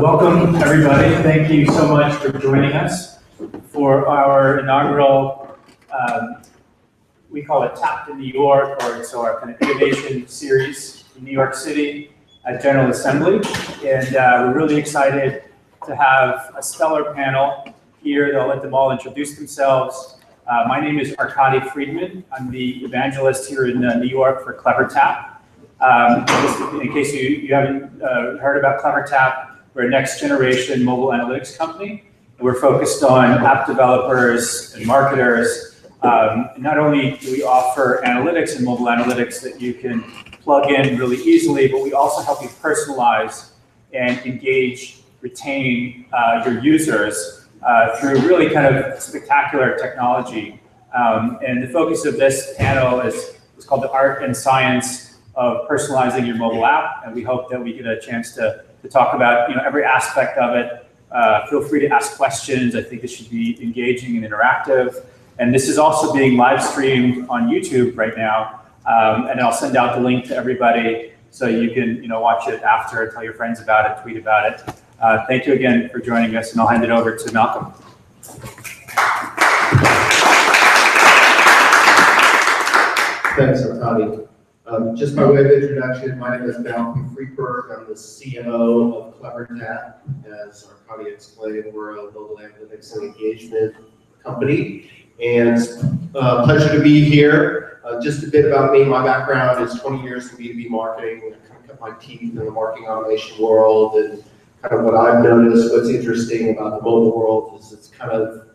So welcome, everybody. Thank you so much for joining us for our inaugural, um, we call it Tapped in New York, or it's our kind of innovation series in New York City at General Assembly. And uh, we're really excited to have a stellar panel here. I'll let them all introduce themselves. Uh, my name is Arkady Fridman. I'm the evangelist here in uh, New York for CleverTap. Um, just in case you, you haven't uh, heard about CleverTap, we're a next generation mobile analytics company. And we're focused on app developers and marketers. Um, not only do we offer analytics and mobile analytics that you can plug in really easily, but we also help you personalize and engage, retain uh, your users uh, through really kind of spectacular technology. Um, and the focus of this panel is, is called the art and science of personalizing your mobile app, and we hope that we get a chance to, to talk about you know every aspect of it. Uh, feel free to ask questions. I think this should be engaging and interactive. And this is also being live streamed on YouTube right now. Um, and I'll send out the link to everybody so you can you know watch it after, tell your friends about it, tweet about it. Uh, thank you again for joining us, and I'll hand it over to Malcolm. Thanks, Arkady. Um, just by way of introduction, my name is Malcolm Freeberg. I'm the CMO of CleverTap. As Arkady explained, we're a mobile analytics and engagement company. And uh, pleasure to be here. Uh, just a bit about me. My background is 20 years in B2B marketing. I kind of cut my teeth in the marketing automation world. And kind of what I've noticed, what's interesting about the mobile world is it's kind of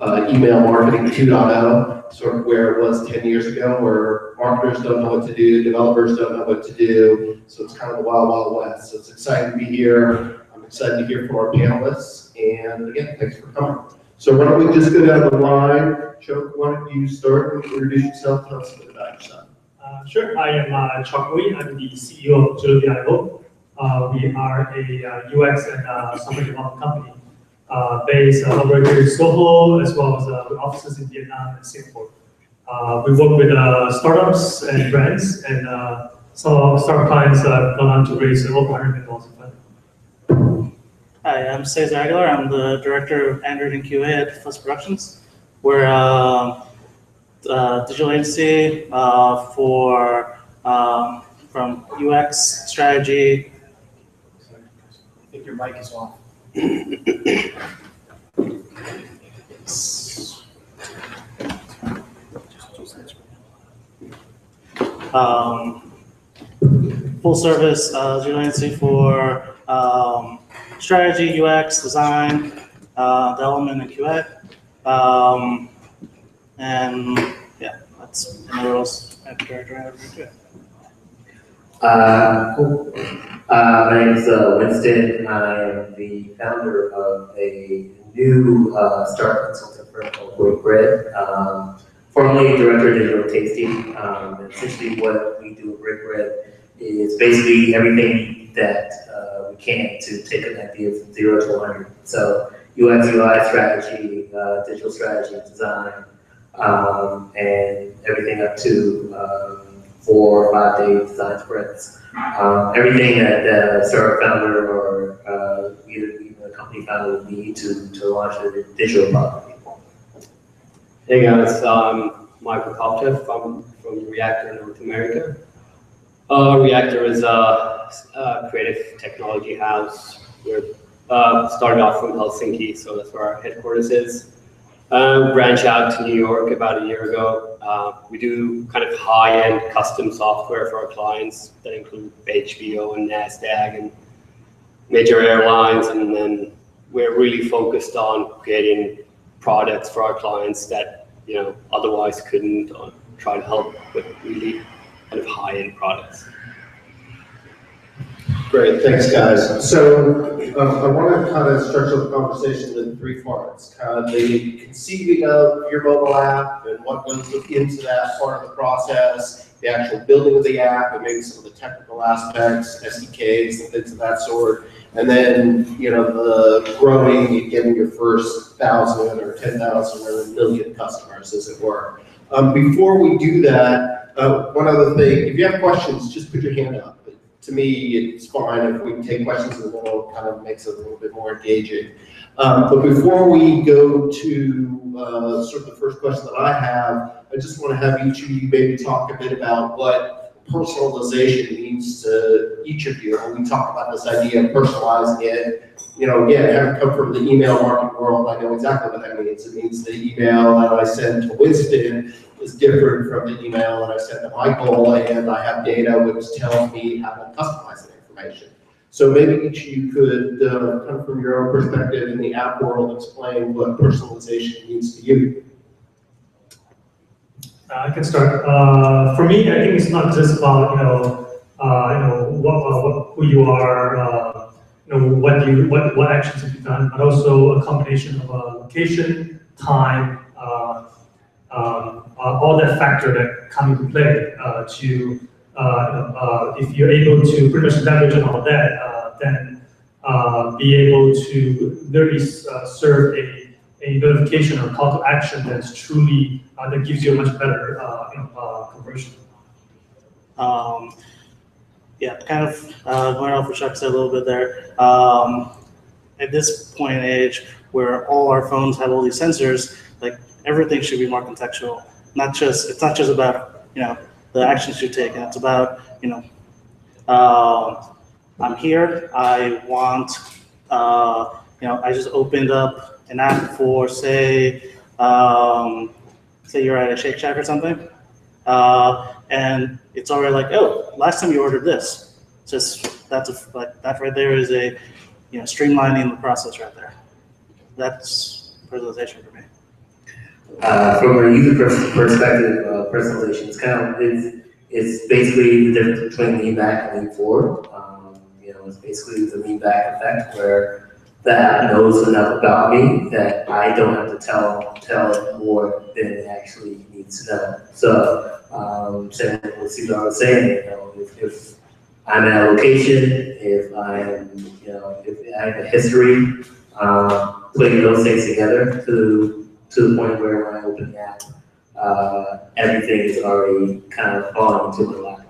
uh, email marketing 2.0, sort of where it was 10 years ago, where marketers don't know what to do, developers don't know what to do. So it's kind of the wild, wild west. So it's exciting to be here. I'm excited to hear from our panelists. And again, thanks for coming. So why don't we just go down the line? Chok, why don't you start and introduce yourself? Tell us a bit about yourself. Uh, sure. I am uh, Chok Ooi. I'm the CEO of AgilityIO uh, We are a uh, UX and uh, software development company uh, based uh, over here in Soho, as well as uh, with offices in Vietnam and Singapore. Uh, we work with uh, startups and brands, and uh, some of our startup clients have gone on to raise over $100 million in funding. Hi, I'm Cesar Aguilar. I'm the director of Android and QA at Fuzz Productions. We're a, a digital agency uh, for um, from UX strategy. I think your mic is off. Um, full service uh, digital agency for um, strategy, UX, design, uh, development, and QA. Um, and yeah, that's director and everything. Uh, cool. Uh, my name is uh, Winston. I'm the founder of a new uh, startup consulting firm called BrickBread, um, formerly director of Digital Tasty. Um, essentially, what we do at BrickBread is basically everything that uh, we can to take an idea from zero to 100. So, UX, UI strategy, uh, digital strategy, design, um, and everything up to um, four or five day design sprints. Um, everything that the startup founder or uh, either even the company founder would need to, to launch a digital product. Hey guys, um, Mikael Kopteff from, from Reaktor North America. Uh, Reaktor is a, a creative technology house. We're uh, started off from Helsinki, so that's where our headquarters is. Um, branched out to New York about a year ago. Uh, we do kind of high-end custom software for our clients that include HBO and NASDAQ and major airlines. And then we're really focused on creating products for our clients that, you know, otherwise couldn't try to help with really kind of high-end products. Great, thanks, guys. So um, I want to kind of structure the conversation in three parts. Kind of the conceiving of your mobile app and what goes into that part of the process, the actual building of the app, and maybe some of the technical aspects, SDKs, and things of that sort. And then, you know, the growing and getting your first thousand or 10,000 or a million customers, as it were. Um, before we do that, uh, one other thing, if you have questions, just put your hand up to me, it's fine if we take questions middle, it kind of makes it a little bit more engaging. Um, but before we go to, uh, sort of the first question that I have, I just want to have each of you maybe talk a bit about what personalization means to each of you. When we talk about this idea of personalizing it, you know, again, having come from the email marketing world, I know exactly what that means. It means the email that I send to Winston is different from the email that I send to Mikael, and I have data which tells me how to customize that information. So maybe each of you could, uh, of from your own perspective in the app world, explain what personalization means to you. Uh, I can start. Uh, for me, I think it's not just about you know, uh, you know what, uh, what who you are, uh, you know what you what what actions have you done, but also a combination of location, time, um, all that factor that come into play uh, to uh, uh, if you're able to pretty much leverage on all that, uh, then uh, be able to uh, serve a a notification or call to action that's truly uh, that gives you a much better uh, you know, uh, conversion. Um, yeah, kind of uh, going off what Chok said a little bit there. Um, at this point in age, where all our phones have all these sensors, like everything should be more contextual. Not just it's not just about you know the actions you take, it's about you know uh, I'm here. I want uh, you know I just opened up an app for say um, say you're at a Shake Shack or something. Uh, and it's already like, oh, last time you ordered this. Just that's a like that right there is a you know streamlining the process right there. That's personalization for me. Uh, from a user pers- perspective, uh, personalization is kind of, it's, it's basically the difference between lean back and lean forward. Um, you know, it's basically the lean back effect where the app knows enough about me that I don't have to tell, tell it more than it actually needs to know. So, um, same with Cesar was saying, you know, if, if I'm at a location, if I'm, you know, if I have a history, um, putting those things together to to the point where when I open the app, uh, everything is already kind of falling into my lap.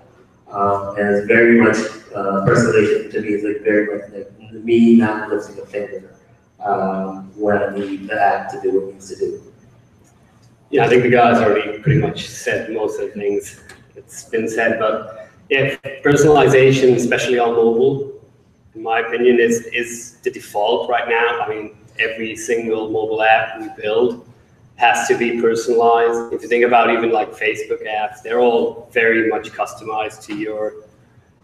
Um, and it's very much, uh, personalization to me is like very much like me not lifting a finger, um, when I need the app to do what it needs to do. Yeah, I think the guys already pretty much said most of the things that's been said, but yeah, personalization, especially on mobile, in my opinion, is, is the default right now. I mean, every single mobile app we build has to be personalized. If you think about even like Facebook apps, they're all very much customized to your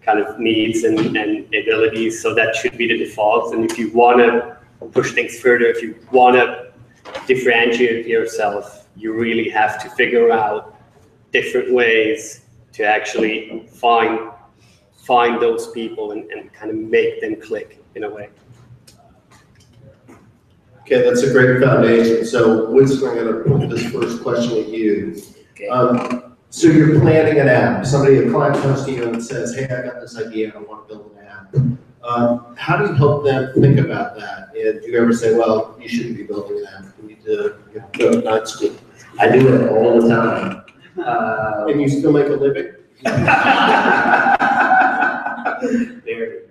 kind of needs and, and abilities. So that should be the default. And if you want to push things further, if you want to differentiate yourself, you really have to figure out different ways to actually find find those people and, and kind of make them click in a way. Okay, that's a great foundation. So Winston, I'm gonna put this first question at you. Okay. Um, so you're planning an app, somebody, a client comes to you and says, hey, I got this idea, I want to build an app. Um, how do you help them think about that? And do you ever say, well, you shouldn't be building an app, you need to, you know, go to night school? I do it all the time. Uh, And you still make a living? Very.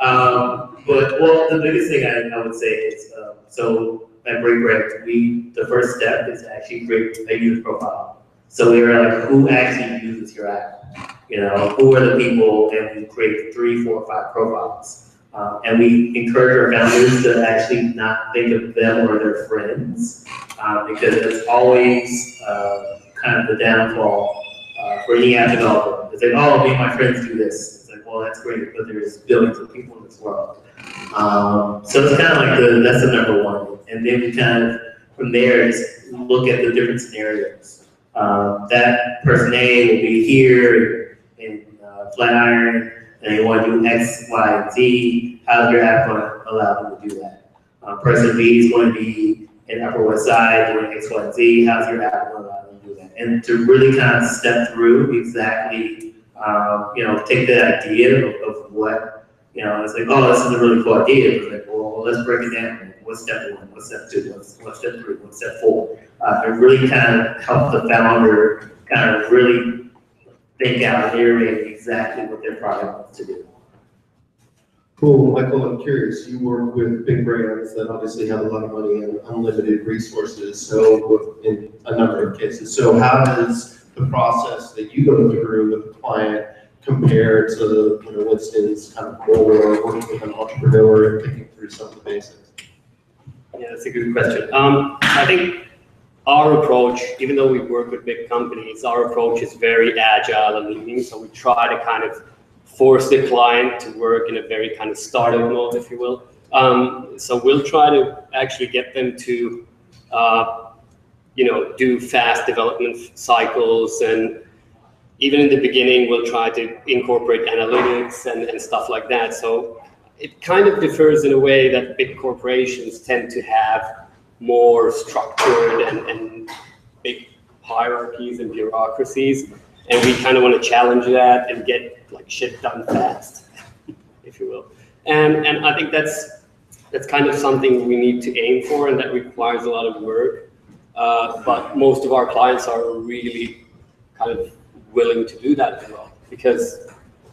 Um, but, well, the biggest thing I, I would say is, um, so at BrickBread, we, the first step is to actually create a user profile. So we were like, who actually uses your app? You know, who are the people, and we create three, four, five profiles. Um, and we encourage our founders to actually not think of them or their friends, uh, because it's always, uh, kind of the downfall, uh, for any app developer. It's like, oh, me and my friends do this. It's like, well, that's great, but there's billions of people in this world. Um, so it's kind of like the, that's the number one. And then we kind of, from there, just look at the different scenarios. Um, that person A will be here in uh, Flatiron, and they want to do X, Y, and Z. How's your app going to allow them to do that? Uh, person B is going to be in Upper West Side doing X, Y, and Z. How's your app going to allow them to do that? And to really kind of step through exactly, um, you know, take the idea of, of what, you know, it's like, oh, this is a really cool idea. It's like, well, let's break it down. What's step one? What's step two? What's, what's step three? What's step four? Uh, to really kind of help the founder kind of really think out and exactly what their product wants to do. Cool, Mikael, I'm curious, you work with big brands that obviously have a lot of money and unlimited resources, so in a number of cases. So how does the process that you go through with the client compare to, you know, Winston's kind of more working with an entrepreneur and thinking through some of the basics? Yeah, that's a good question. Um, I think our approach, even though we work with big companies, our approach is very agile and lean. So we try to kind of force the client to work in a very kind of startup mode, if you will. Um, so we'll try to actually get them to, uh, you know, do fast development cycles and even in the beginning, we'll try to incorporate analytics and, and stuff like that. So it kind of differs in a way that big corporations tend to have more structured and, and big hierarchies and bureaucracies. And we kind of want to challenge that and get like shit done fast, if you will. And, and I think that's, that's kind of something we need to aim for and that requires a lot of work. Uh, but most of our clients are really kind of willing to do that as well because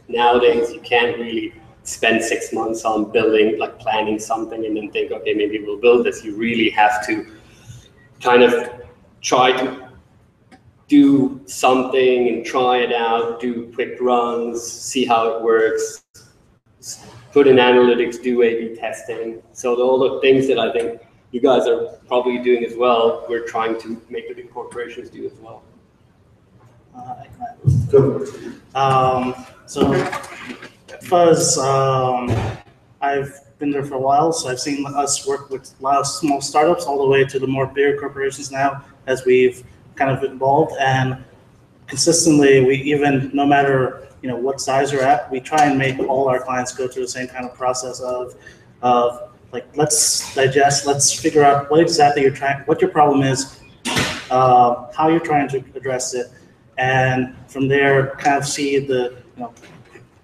nowadays you can't really spend six months on building, like planning something and then think, okay, maybe we'll build this. You really have to kind of try to do something and try it out, do quick runs, see how it works, put in analytics, do A/B testing. So all the things that I think you guys are probably doing as well, we're trying to make the big corporations do as well. Um, so Fuzz, um, I've been there for a while, so I've seen us work with a lot of small startups all the way to the more bigger corporations now as we've kind of evolved. And consistently we even no matter you know what size you're at, we try and make all our clients go through the same kind of process of of like let's digest, let's figure out what exactly you're trying, what your problem is, uh, how you're trying to address it, and from there kind of see the you know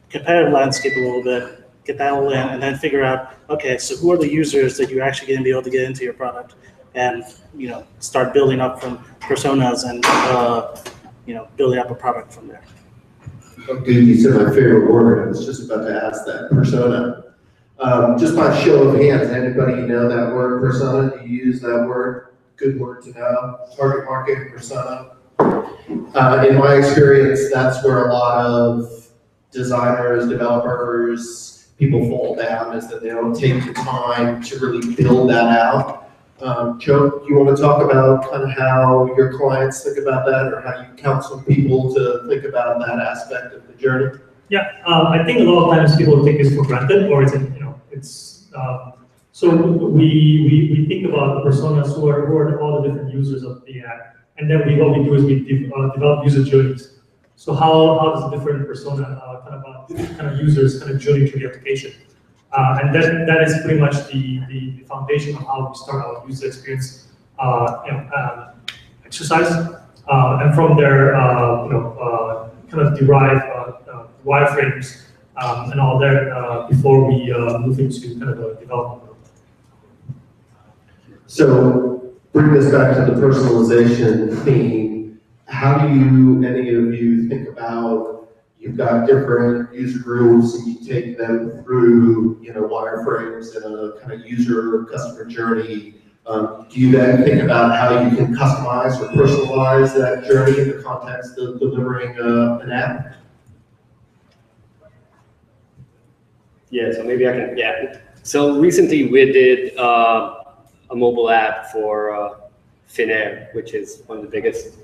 competitive landscape a little bit, get that all in, and then figure out okay, so who are the users that you're actually going to be able to get into your product, and you know start building up from personas and uh, you know building up a product from there. Dude, you said my favorite word, I was just about to ask that, persona. Um, just by show of hands, anybody know that word, persona, do you use that word? Good word to know, target market, persona. Uh, in my experience, that's where a lot of designers, developers, people fall down, is that they don't take the time to really build that out. Um, Joe, do you want to talk about kind of how your clients think about that, or how you counsel people to think about that aspect of the journey? Yeah, um, I think a lot of times people take this for granted, or it's, you know, it's, um, so we, we, we think about the personas who are, who are all the different users of the app. And then we, what we do is we de- uh, develop user journeys. So how, how does different persona, uh, kind of, uh, kind of users kind of journey through the application? Uh, and that, that is pretty much the, the foundation of how we start our user experience, uh, you know, um, exercise. Uh, and from there, you know, kind of derive, wireframes, um, and all that, before we, move into kind of a development. So bring this back to the personalization theme. How do you, any of you, think about, you've got different user groups and you take them through, you know, wireframes and a kind of user customer journey. Um, do you then think about how you can customize or personalize that journey in the context of delivering uh, an app? Yeah, so maybe I can, yeah. So recently we did uh, a mobile app for uh, Finnair, which is one of the biggest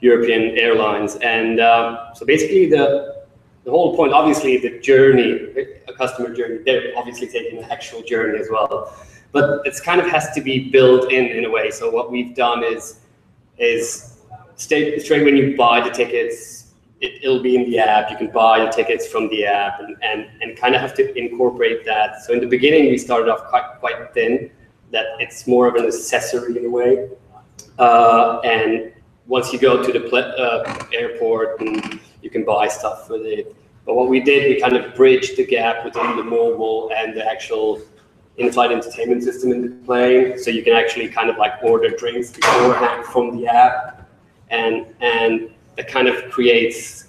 European airlines. And um, so basically the, the whole point, obviously the journey, a customer journey, they're obviously taking an actual journey as well. But it's kind of has to be built in in a way. So what we've done is, is straight, straight when you buy the tickets, it, it'll be in the app. You can buy your tickets from the app and, and, and kind of have to incorporate that. So in the beginning, we started off quite, quite thin, that it's more of an accessory in a way. Uh, and once you go to the uh, airport and you can buy stuff with it. But what we did, we kind of bridged the gap between the mobile and the actual in-flight entertainment system in the plane. So you can actually kind of like order drinks beforehand from the app. And, and that kind of creates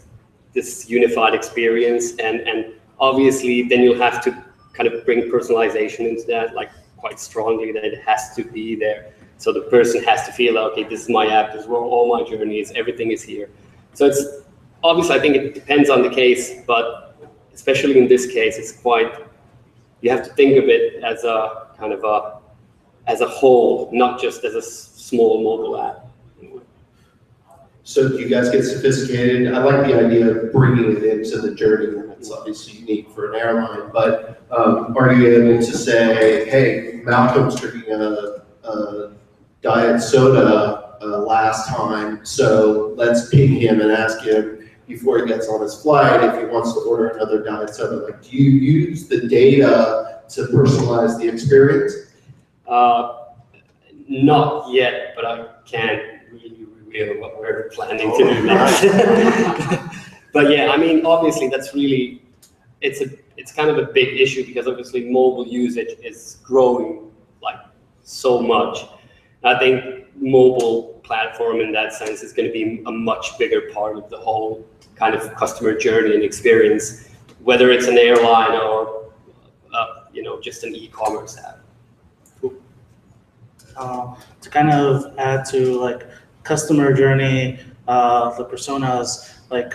this unified experience. And, and obviously then you'll have to kind of bring personalization into that, like quite strongly that it has to be there. So the person has to feel, okay, this is my app, this is where all my journey is, everything is here. So it's obviously, I think it depends on the case, but especially in this case, it's quite, you have to think of it as a kind of a, as a whole, not just as a small mobile app. So you guys get sophisticated? I like the idea of bringing it into the journey, it's obviously unique for an airline, but um, are you able to say, hey, Malcolm's drinking a, a diet soda uh, last time, so let's ping him and ask him before he gets on his flight if he wants to order another diet soda? Like, do you use the data to personalize the experience? Uh, not yet, but I can't really reveal what we're planning to do next. but yeah, I mean, obviously, that's really it's a it's kind of a big issue because obviously mobile usage is growing like so much. I think mobile platform in that sense is going to be a much bigger part of the whole kind of customer journey and experience, whether it's an airline or uh, you know just an e-commerce app. uh, to kind of add to like customer journey, uh, the personas, like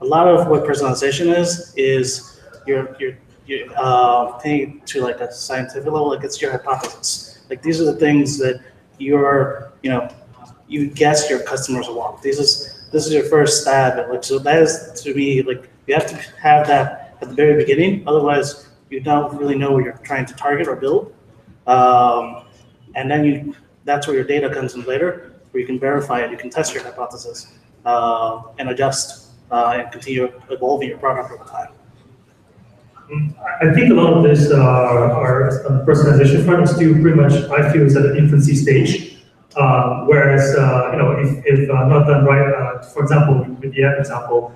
a lot of what personalization is, is you're, you're, uh, to like a scientific level, like it's your hypothesis. Like these are the things that you're, you know, you guess your customers want. This is, this is your first stab at like, so that is to me, like, you have to have that at the very beginning, otherwise you don't really know what you're trying to target or build. Um, and then you, that's where your data comes in later, where you can verify it, you can test your hypothesis, uh, and adjust, uh, and continue evolving your product over time. Mm, I think a lot of this, uh, are, on the personalization front is still pretty much, I feel is at an infancy stage. Uh, whereas, uh, you know, if, if uh, not done right, uh, for example, with the app example,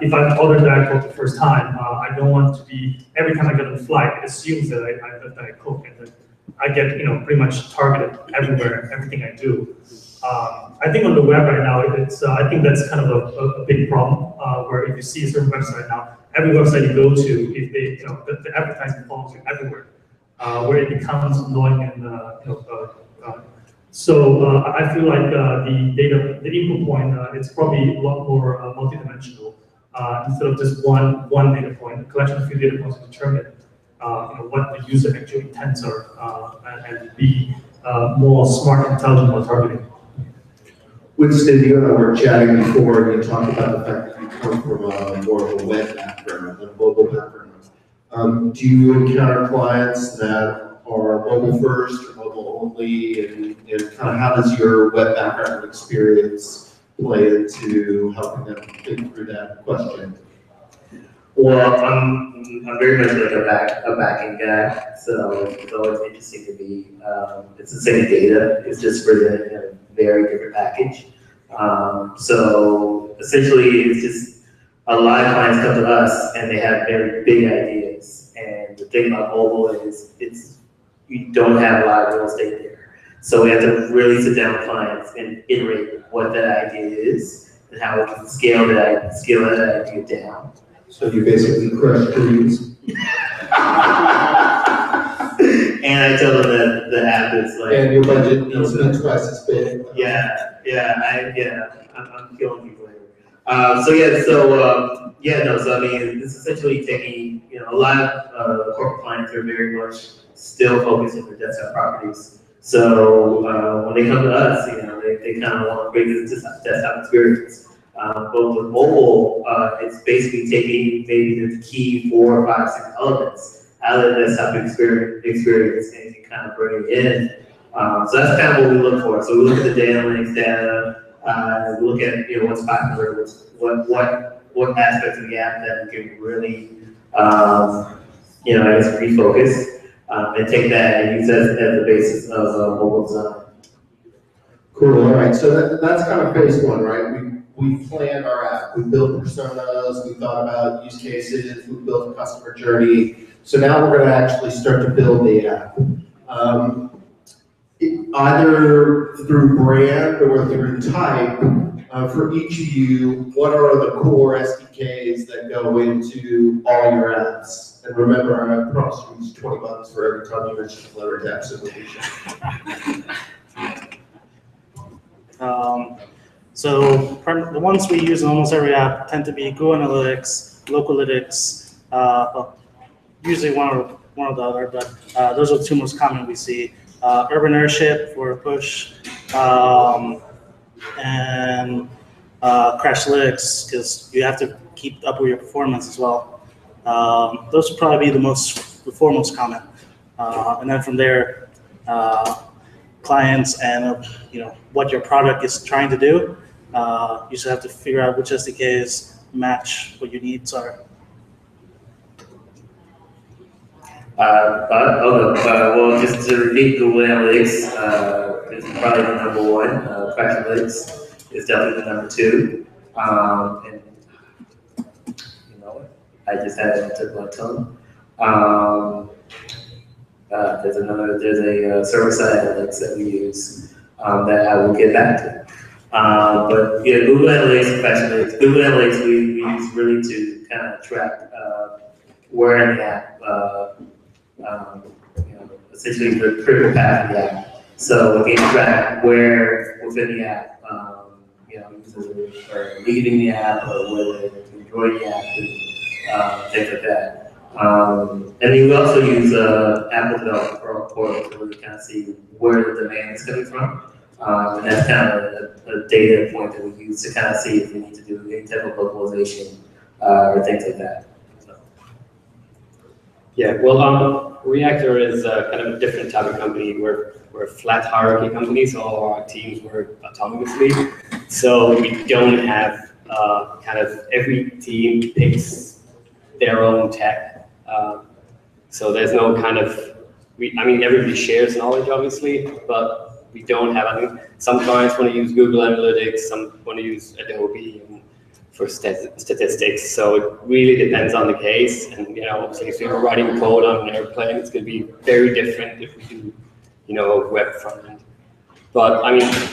if I order that for the first time, I don't want to be, every time I get on the flight, it assumes that I, I, cook and that I get, you know, pretty much targeted everywhere, everything I do. Um, I think on the web right now, it's, uh, I think that's kind of a, a, big problem, uh, where if you see a certain website now, every website you go to, if they, you know, the, the advertising follows you everywhere, uh, where it becomes annoying and, uh, you know, uh, uh, so, I feel like, the data, the input point, it's probably a lot more, multidimensional, instead of just one, one data point, a collection of few data points to determine, you know, what the user actual intents are, and, and be, more smart, intelligent while targeting. Winston, you and I were chatting before, and you talked about the fact that you come from a more of a web background a mobile background. Um, do you encounter clients that are mobile first or mobile only, and, and kind of how does your web background experience play into helping them think through that question? Well, I'm, I'm very much like a back, a backend guy, so it's always interesting to me. Um, it's the same data, it's just presented in a very different package. Um, so essentially, it's just, a lot of clients come to us and they have very big ideas. And the thing about mobile is, it's, you don't have a lot of real estate there. So we have to really sit down with clients and iterate what that idea is and how we can scale that, scale that idea down. So you basically crush dreams. and I tell them that the app is like. And your budget needs to be twice as big. Yeah, yeah, I, yeah, I'm, I'm killing people here. Um, so yeah, so, um, yeah, no, so I mean, it's essentially taking, you know, a lot of, uh, corporate clients are very much still focused on their desktop properties. So, uh, when they come to us, you know, they, they kind of want to bring this desktop experience. Um, but with mobile, uh, it's basically taking maybe the key four, five, six elements out of the desktop experience, experience and you kind of bring it in. Um, so that's kind of what we look for. So we look at the data analytics data, uh, we look at, you know, what's popular, what, what, what aspects of the app that we can really, um, you know, I guess refocus, um, and take that and use that as the basis of, uh, mobile design. Cool, all right, so that, that's kind of phase one, right? We, we planned our app, we built personas, we thought about use cases, we built a customer journey. So now we're gonna actually start to build the app. Um, it- either through brand or through type, uh, for each of you, what are the core SDKs that go into all your apps? And remember, I promised you twenty bucks for every time you mention CleverTap solution. Um, so the ones we use in almost every app tend to be Google Analytics, Localytics, uh, usually one or one or the other, but uh, those are the two most common we see. Uh, Urban Airship for push, um, and uh, Crashlytics because you have to keep up with your performance as well. Um, those would probably be the most, the four most common, uh, and then from there, uh, clients and you know what your product is trying to do. Uh, you just have to figure out which SDKs match what your needs are. Uh, oh, uh, well, just to repeat, Google Analytics, uh, is probably the number one, uh, Crash is definitely the number two. Um, and, you know? I just had it took my tongue. Um, uh, there's another, there's a uh, server-side analytics that we use, um, that I will get back to. Uh, but, yeah, Google Analytics, Analytics, Google Analytics, we, we use really to kind of track, uh, where in the app, uh, um, you know, essentially the critical path of the app. So we can track where within the app, um, you know, users are leaving the app or whether they're enjoying the app and, uh, things like that. Um, and then we also use, uh, Apple Developer Portal to really kind of see where the demand is coming from. Um, and that's kind of a, a data point that we use to kind of see if we need to do any type of localization, uh, or things like that. So. Yeah, well, um, Reaktor is uh, kind of a different type of company. We're, we're a flat hierarchy company, so all our teams work autonomously. So we don't have, uh, kind of, every team picks their own tech. Uh, So there's no kind of, we, I mean, everybody shares knowledge, obviously, but we don't have, I mean, some clients want to use Google Analytics, some want to use Adobe for stat- statistics. So it really depends on the case. And, you know, obviously if you're writing code on an airplane, it's going to be very different if we do, you know, web front end. But I mean,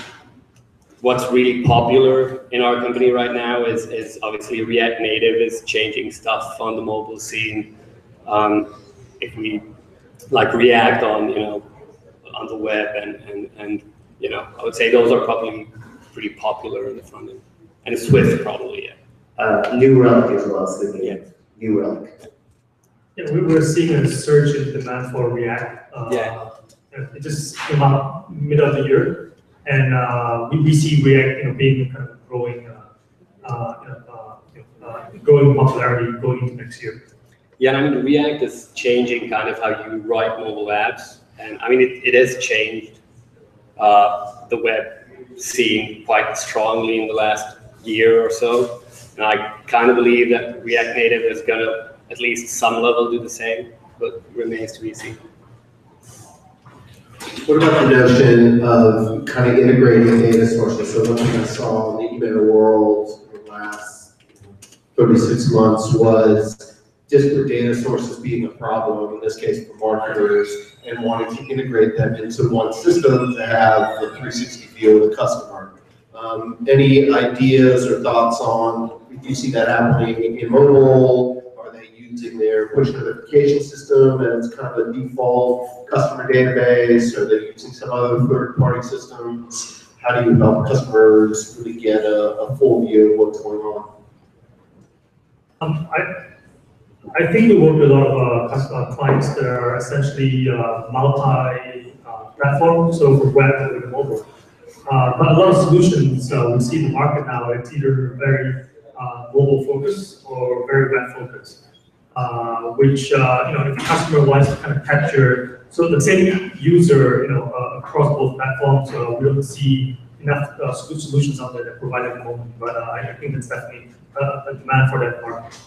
what's really popular in our company right now is, is obviously React Native is changing stuff on the mobile scene. Um, if we like React on, you know, on the web and, and, and, you know, I would say those are probably pretty popular in the front end. And Swift probably, yeah. Uh, New Relic as well, so Yeah. New Relic. Yeah, we were seeing a surge in demand for React. uh, Yeah. It just came out middle of the year, and uh, we, we see React, you know, being kind of growing, uh, uh, you know, uh, you know, uh, growing popularity going into next year. Yeah, I mean, React is changing kind of how you write mobile apps. And I mean, it, it has changed uh, the web scene quite strongly in the last year or so. And I kind of believe that React Native is going to, at least some level, do the same, but remains to be seen. What about the notion of kind of integrating data sources? So one thing I saw in the email world in the last thirty-six months was disparate data sources being a problem, in this case for marketers, and wanting to integrate them into one system to have the three sixty view of the customer. Um, any ideas or thoughts on, if you see that happening in mobile? Are they using their push notification system as kind of a default customer database? Are they using some other third-party systems? How do you help customers really get a, a full view of what's going on? Um, I, I think we work with a lot of uh, customer clients that are essentially uh, multi uh, platform, so for web and mobile. Uh, but a lot of solutions uh, we see in the market now, it's either very uh, mobile focused or very web focused. Uh, which uh, you know, if the customer wants to kind of capture, so the same user, you know, uh, across both platforms, uh, we don't see enough uh, solutions out there that provide at the moment. But uh, I think that's definitely uh, a demand for that market.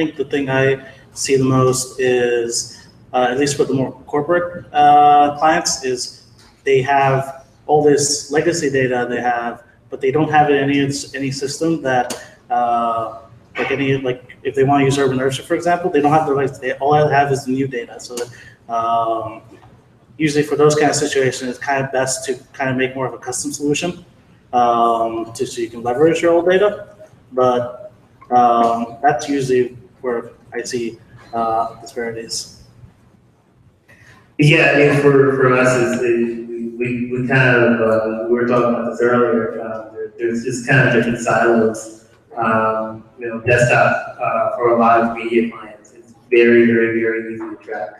I think the thing I see the most is, uh, at least for the more corporate uh, clients, is they have all this legacy data they have, but they don't have any any system that, uh, like any like if they want to use Urban Nurture, for example, they don't have the right. They all I have is the new data. So um, usually for those kind of situations, it's kind of best to kind of make more of a custom solution um, to so you can leverage your old data. But um, that's usually where I see uh, disparities. Yeah, I mean, for, for us, we, we, kind of, uh, we were talking about this earlier, uh, there, there's just kind of different silos. Um, you know, desktop, uh, for a lot of media clients, it's very, very, very easy to track,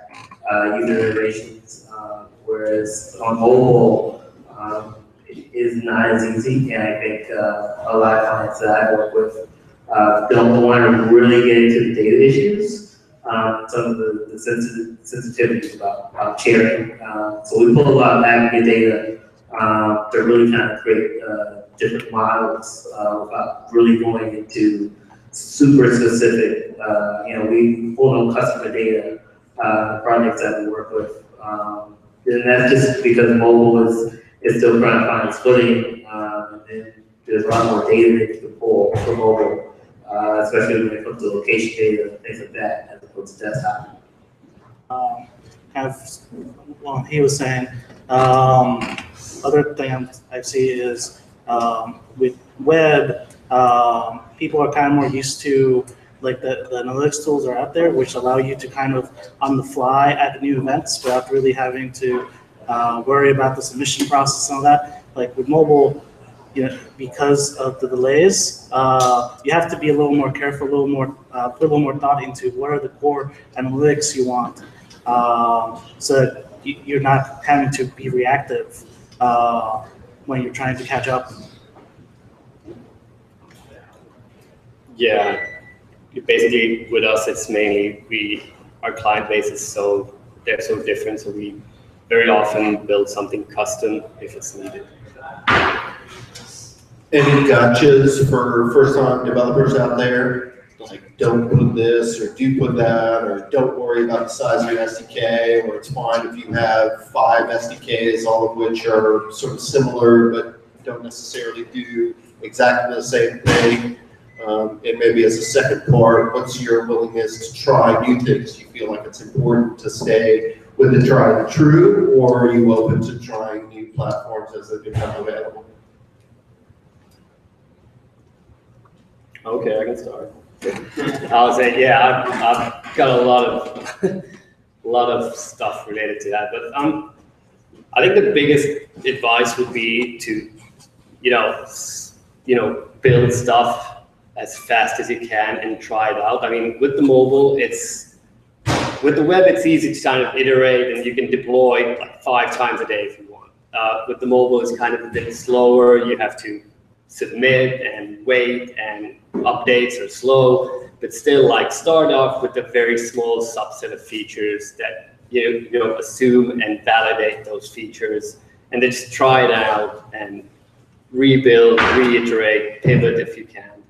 uh, user iterations. Uh, whereas on mobile, um, it is not as easy, and I think, uh, a lot of clients that I work with, uh, don't want to really get into the data issues um, some of the, the sensitive, sensitivities about, about sharing. Um, so we pull a lot of aggregate data, um, to really kind of create, uh, different models, uh, without really going into super specific, uh, you know, we pull no customer data, uh, projects that we work with. Um, and that's just because mobile is, is still trying to find its footing, and there's a lot more data that you can pull for mobile, uh, especially when it comes to location data, and things like that, as opposed to desktop. um, kind of, well, he was saying, um, other thing I see is, um, with web, um, people are kind of more used to, like, the, the analytics tools are out there, which allow you to kind of, on the fly, add new events without really having to, uh, worry about the submission process and all that. Like with mobile, you know, because of the delays, uh, you have to be a little more careful, a little more, uh, put a little more thought into what are the core analytics you want um, so that you- you're not having to be reactive uh, when you're trying to catch up. Yeah, basically with us, it's mainly we, our client base is so, they're so different, so we very often build something custom if it's needed. Any gotchas for first-time developers out there? Like, don't put this, or do put that, or don't worry about the size of your SDK, or it's fine if you have five SDKs, all of which are sort of similar, but don't necessarily do exactly the same thing. Um, and maybe as a second part, what's your willingness to try new things? Do you feel like it's important to stay with the tried and true, or are you open to trying new platforms as they become available? Okay, I can start. I would say, yeah, I've, I've got a lot of, a lot of stuff related to that, but um, I think the biggest advice would be to, you know, you know, build stuff as fast as you can and try it out. I mean, with the mobile, it's, with the web, it's easy to kind of iterate and you can deploy like five times a day if you want. Uh, with the mobile, it's kind of a bit slower. You have to submit and wait and updates are slow, but still like start off with a very small subset of features that you, you know, assume and validate those features and then just try it out and rebuild, reiterate, pivot if you can.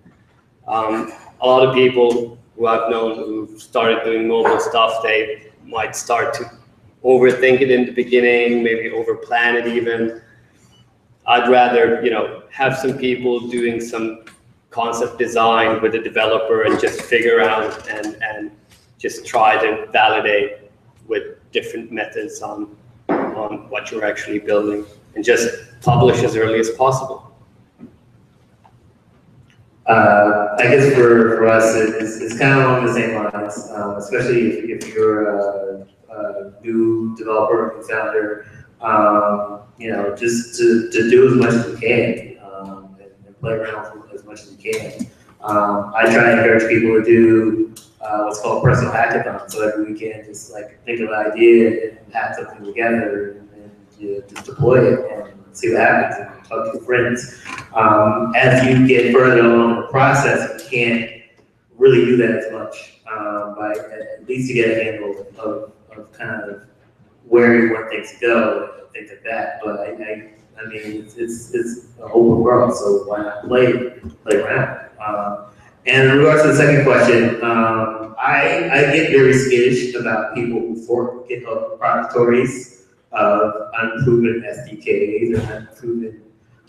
Um, a lot of people who I've known who've started doing mobile stuff, they might start to overthink it in the beginning, maybe overplan it even. I'd rather, you know, have some people doing some concept design with a developer and just figure out and, and just try to validate with different methods on, on what you're actually building and just publish as early as possible. Uh, I guess for, for us, it's, it's kind of along the same lines, um, especially if, if you're a, a new developer, new founder, um, you know, just to, to do as much as you can, um, and, and play around as much as you can. Um, I try to encourage people to do, uh, what's called personal hackathon, so every weekend, just like think of an idea and hack something together and, and you just deploy it and see what happens and talk to your friends. Um, as you get further along the process, you can't really do that as much. Um, but at least you get a handle of, of kind of where want things go and things like that. But I, I, I mean, it's, it's, it's an open world, so why not play, play around? Um, and in regards to the second question, um, I, I get very skittish about people who fork GitHub repositories of unproven SDKs or unproven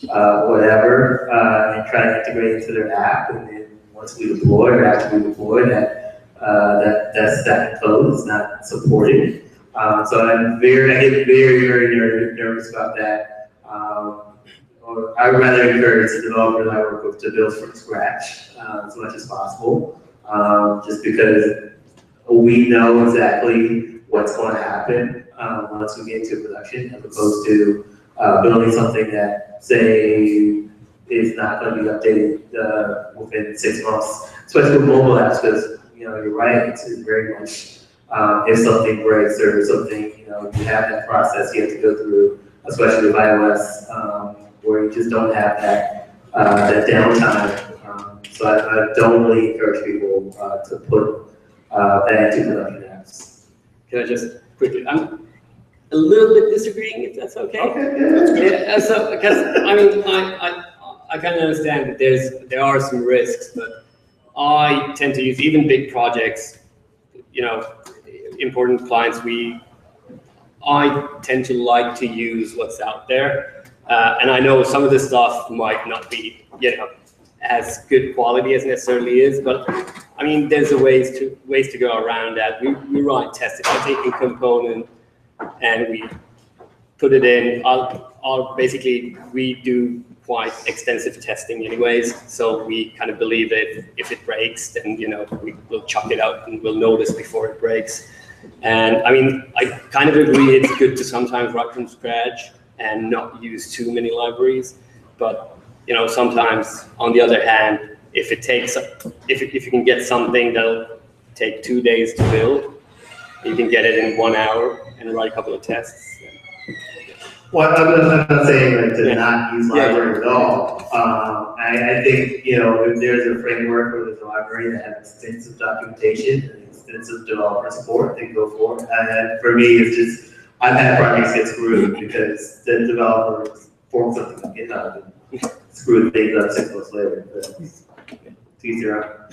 uh, whatever, uh, and try to integrate into their app. And then once we deploy or after we deploy that, uh, that, that code is not supported. Um, so I'm very, I get very, very nervous about that. Um, I would rather encourage the developers I work with to build from scratch, uh, as much as possible. Um, just because we know exactly what's going to happen, um, once we get to production, as opposed to, uh, building something that, say, is not gonna be updated, uh, within six months, especially with mobile apps, because, you know, you're right, it's very much, um, if something breaks or something, you know, you have that process you have to go through, especially with iOS, um, where you just don't have that, uh, that downtime. Um, So I, I don't really encourage people, uh, to put, uh, that into production apps. Can I just quickly, I'm a little bit disagreeing, if that's okay? Okay, Yeah, so, because, I mean, I, I, I kind of understand that there's, there are some risks, but I tend to use even big projects, you know, important clients, we, I tend to like to use what's out there. Uh, and I know some of this stuff might not be, you know, as good quality as necessarily is, but I mean, there's a ways to, ways to go around that. We, we write tests, if I take a component and we put it in, I'll, I'll basically, we do quite extensive testing anyways. So we kind of believe that if it breaks, then, you know, we will chuck it out and we'll notice before it breaks. And I mean, I kind of agree it's good to sometimes write from scratch and not use too many libraries. But, you know, sometimes on the other hand, if it takes, if, if you can get something that'll take two days to build, you can get it in one hour and write a couple of tests. Well, I'm not, saying like to Yeah. not use Yeah, yeah. at all. Um, I, I think, you know, if there's a framework or there's a library that has extensive documentation and extensive developer support, then go for it. And for me, it's just, I've had projects get screwed because the developer forked something on GitHub and screwed things up six months later, but it's easier.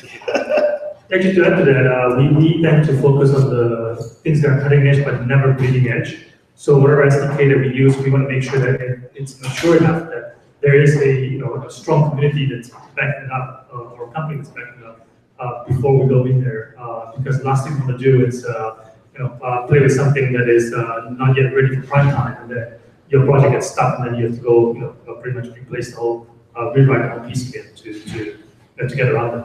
Actually, to add to that, uh, we, we tend to focus on the things that are cutting edge but never bleeding edge. So whatever SDK that we use, we want to make sure that it- it's mature enough that there is a, you know, a strong community that's backing up, uh, or company that's backing up, uh, before we go in there. Because last thing we want to do is, uh, you know, uh, play with something that is, uh, not yet ready for prime time, and then your project gets stuck, and then you have to go, you know, pretty much replace the whole, rewrite the whole piece again to, to, to get around it.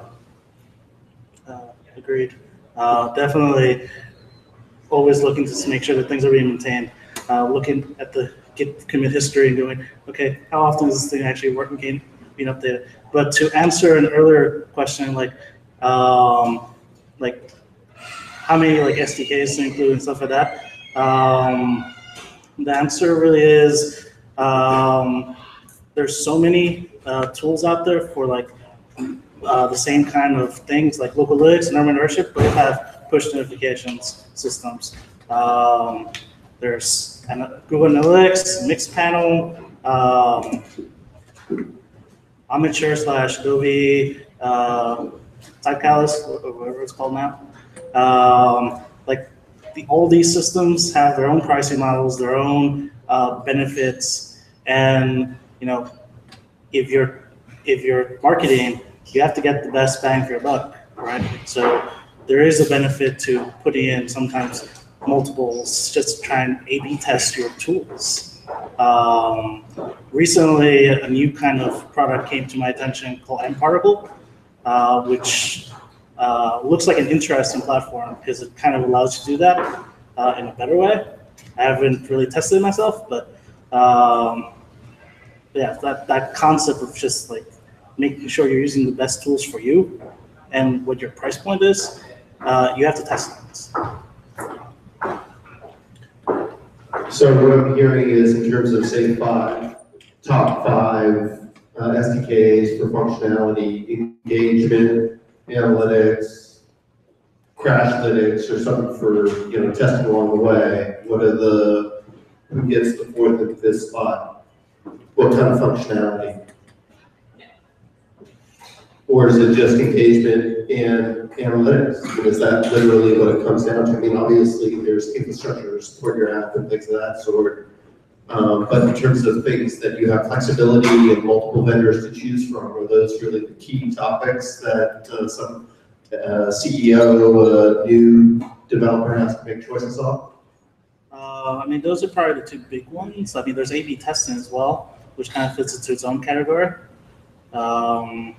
Uh, Agreed. Definitely always looking to make sure that things are being maintained. Looking at the Git commit history and going, okay, how often is this thing actually working, being being updated? But to answer an earlier question, like, um, like, how many like SDKs to include and stuff like that? Um, The answer really is, um, there's so many uh, tools out there for like uh, the same kind of things like Localytics and Urban Airship, both have push notifications systems. Um, there's Google Analytics, Mixpanel, um, Omniture slash Adobe, uh, Typecallis, or whatever it's called now. Um, like the, all these systems have their own pricing models, their own uh, benefits, and you know, if you're if you're marketing, you have to get the best bang for your buck, right? So there is a benefit to putting in sometimes multiples just to try and A/B test your tools. Um, recently, a new kind of product came to my attention called mParticle, uh, which uh, looks like an interesting platform because it kind of allows you to do that uh, in a better way. I haven't really tested it myself, but um, yeah, that, that concept of just like making sure you're using the best tools for you and what your price point is, uh, you have to test things. So what I'm hearing is in terms of say five, top five uh, SDKs for functionality, engagement, analytics, crashlytics, or something for, you know, testing along the way. What are the, who gets the fourth and fifth spot? What kind of functionality? Or is it just engagement and analytics? And Is that literally what it comes down to? I mean, obviously, there's infrastructure to support your app and things of that sort. Um, but in terms of things that you have flexibility and multiple vendors to choose from, are those really the key topics that uh, some uh, CEO, uh, new developer has to make choices on? Uh, I mean, those are probably the two big ones. I mean, there's A/B testing as well, which kind of fits into its own category. Um,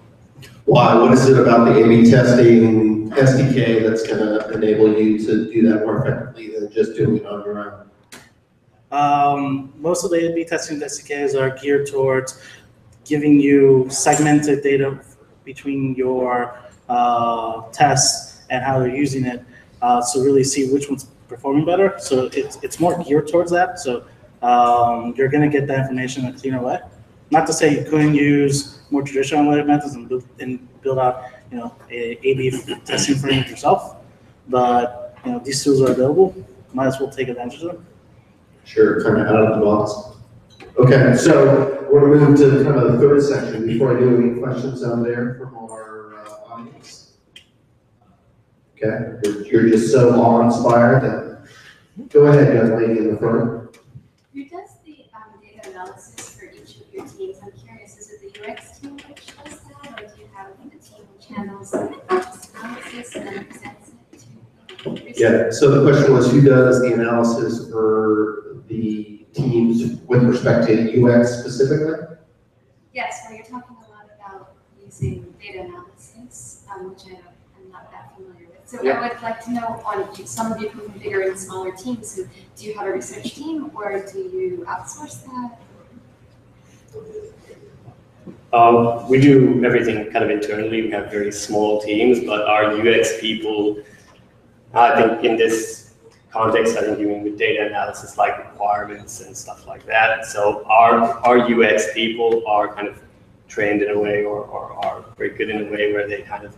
Why? What is it about the A/B testing SDK that's gonna enable you to do that more effectively than just doing it on your own? Um, most of the A/B testing SDKs are geared towards giving you segmented data between your uh, tests and how they're using it uh, to really see which one's performing better. So it's it's more geared towards that. So um, you're going to get that information in a cleaner way. Not to say you couldn't use more traditional analytic methods and build, and build out you know a A/B testing framework yourself, but you know these tools are available. Might as well take advantage of them. Sure, kind of out of the box. Okay, so we're gonna move to kind of the third section before I do any questions down there from our uh, audience. Okay, you're- you're just so awe-inspired that, go ahead, young lady in the front. Who does the um, data analysis for each of your teams? I'm curious, is it the UX team which does that, or do you have the team the analysis and presents it to? Yeah, so the question was, who does the analysis for the teams with respect to UX specifically? Yes, well, you're talking a lot about using data analysis, um, which I am not that familiar with. So I would like to know on, some of you come from bigger and smaller teams, so do you have a research team, or do you outsource that? Um, we do everything kind of internally. We have very small teams, but our UX people, I think in this context, I think you mean with data analysis like requirements and stuff like that. So our, our UX people are kind of trained in a way or, or are very good in a way where they kind of,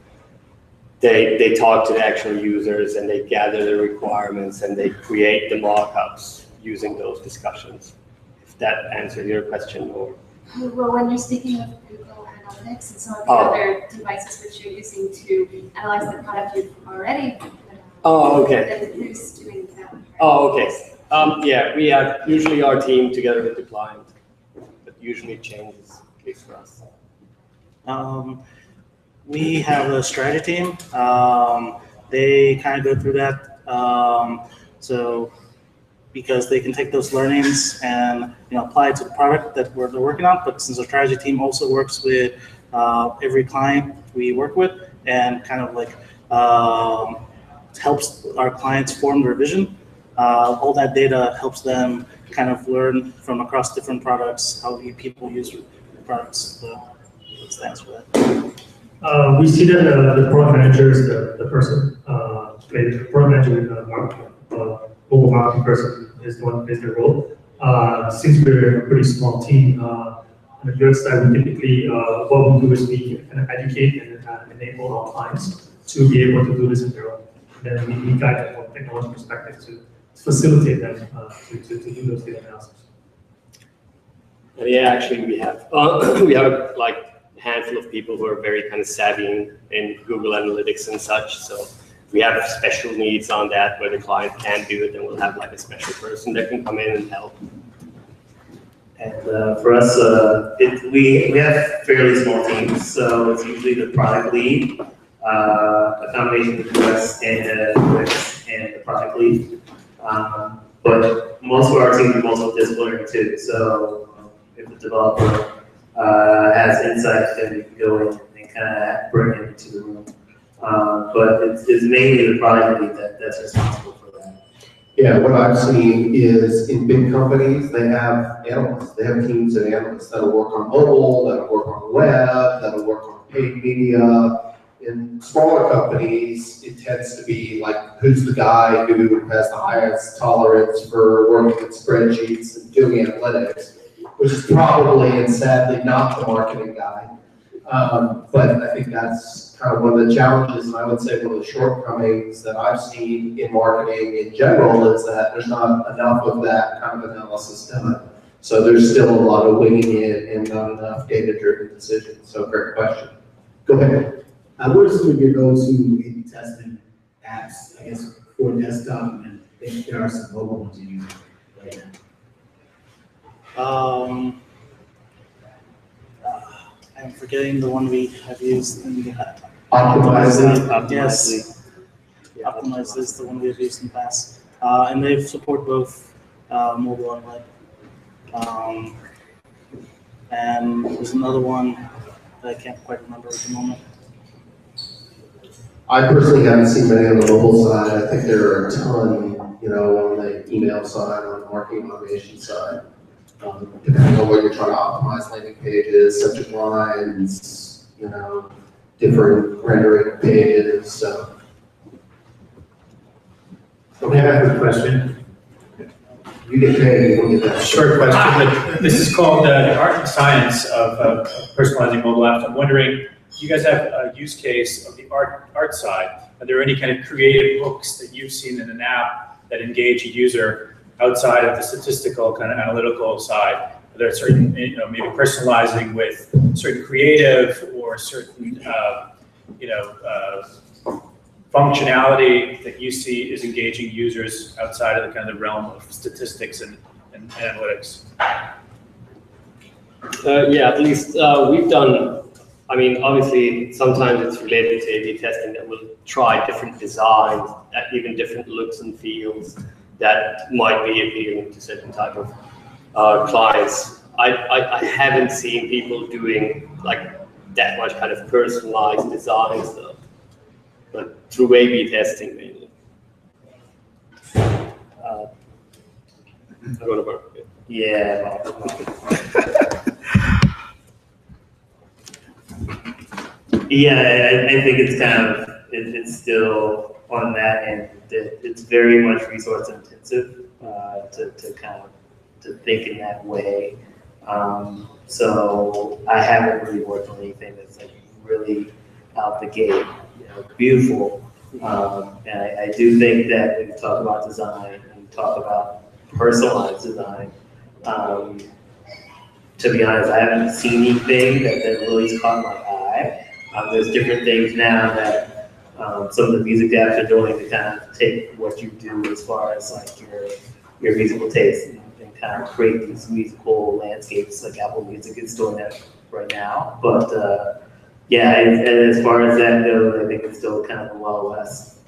they, they talk to the actual users and they gather the requirements and they create the mockups using those discussions. If that answers your question or. Well, when you're speaking of Google Analytics and some of the Oh. other devices which you're using to analyze the product you've already. Put out, Oh, okay. Then who's doing that? Oh, okay. Um, yeah, we have usually our team together with the client, but usually it changes, at least for us. Um, we have a strategy team. Um, they kind of go through that. Um, so because they can take those learnings and you know apply it to the product that we're they're working on. But since our strategy team also works with uh, every client we work with and kind of like um, helps our clients form their vision. Uh, all that data helps them kind of learn from across different products how people use products. So answer for that. Uh, we see that the, the product manager is the, the person, uh, the product manager, the market, uh, marketing person is the one plays their role. Uh, since we're a pretty small team, uh, on the UX side, we typically, uh, what we do is we kind of educate and uh, enable our clients to be able to do this on their own. Then we, we guide them from a technology perspective to facilitate them, uh, to, to, to do those data analysis. And yeah, actually, we have, uh, we have like a handful of people who are very kind of savvy in, in Google Analytics and such. So we have special needs on that where the client can't do it, then we'll have like a special person that can come in and help. And uh, for us, uh, it, we, we have fairly small teams, so it's usually the product lead, a combination of US and uh, UX and the product lead. Um, but most of our teams are multidisciplinary too, so if the developer uh, has insights, then we can go in and kind of bring it into the room. Um, but it's, it's mainly the product lead that, that's responsible for that. Yeah, what I've seen is in big companies, they have analysts, they have teams of analysts that'll work on mobile, that'll work on web, that'll work on paid media. In smaller companies, it tends to be like, who's the guy who has the highest tolerance for working with spreadsheets and doing analytics, which is probably and sadly not the marketing guy. Um, but I think that's kind of one of the challenges, and I would say one of the shortcomings that I've seen in marketing in general is that there's not enough of that kind of analysis done. So there's still a lot of winging it and not enough data-driven decisions. So great question. Go ahead. Uh, some of your go-to A/B testing apps, I guess, for desktop, and I think there are some mobile ones you use right now? Um, uh, I'm forgetting the one we have used in the. Optimizely. Yes, Optimize is the one we have used in the past. Uh, and they support both, uh, mobile and web. Um, and there's another one that I can't quite remember at the moment. I personally haven't seen many on the mobile side. I think there are a ton, you know, on the email side, on the marketing automation side. Um, Depending on what you're trying to optimize landing pages, subject lines, you know, different rendering pages, so. Okay, I have a question. You get paid, you get that. Short question, this is called uh, the art and science of uh, personalizing mobile apps. I'm wondering, you guys have a use case of the art, art side? Are there any kind of creative hooks that you've seen in an app that engage a user outside of the statistical kind of analytical side? Are there certain, you know, maybe personalizing with certain creative or certain, uh, you know, uh, functionality that you see is engaging users outside of the kind of the realm of statistics and, and analytics? Uh, yeah, at least uh, we've done. I mean, obviously, sometimes it's related to A/B testing that will try different designs, at even different looks and feels that might be appealing to certain type of uh, clients. I, I I haven't seen people doing like that much kind of personalized design stuff, but through A/B testing mainly. Uh, I don't know about it. Yeah. Yeah, I, I think it's kind of, it, it's still on that end, that it's very much resource intensive, uh, to, to kind of, to think in that way. Um, so I haven't really worked on anything that's like really out the gate, you know, beautiful. Um, and I, I do think that when we talk about design and we talk about personalized design, um, to be honest, I haven't seen anything that, that really caught my eye. Um, there's different things now that um, some of the music apps are doing to kind of take what you do as far as like your your musical taste and, and kind of create these musical landscapes. Like Apple Music is doing that right now. But uh, yeah, and, and as far as that goes, I think it's still kind of a wild west.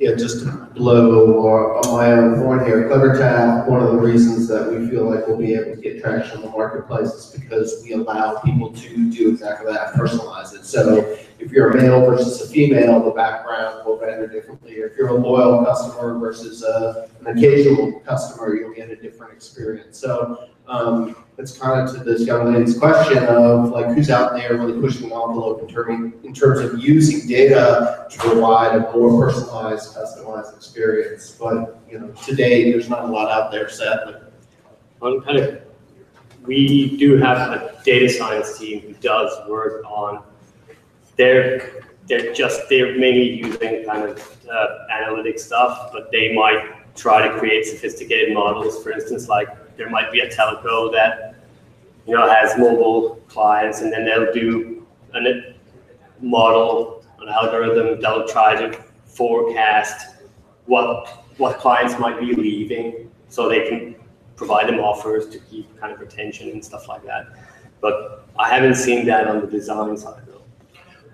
Yeah, just to blow our- on my own horn here, CleverTap, one of the reasons that we feel like we'll be able to get traction in the marketplace is because we allow people to do exactly that, personalize it. So if you're a male versus a female, the background will render differently. If you're a loyal customer versus a, an occasional customer, you'll get a different experience. So, um, it's kind of to this young lady's question of like, who's out there really pushing the envelope in terms, in terms of using data to provide a more personalized, customized experience. But, you know, today, there's not a lot out there, sadly. on kind of, we do have a data science team who does work on, they're, they're just, they're mainly using kind of uh, analytic stuff, but they might try to create sophisticated models. For instance, like there might be a telco that, you know, has mobile clients and then they'll do a model, an algorithm that'll try to forecast what, what clients might be leaving so they can provide them offers to keep kind of retention and stuff like that. But I haven't seen that on the design side.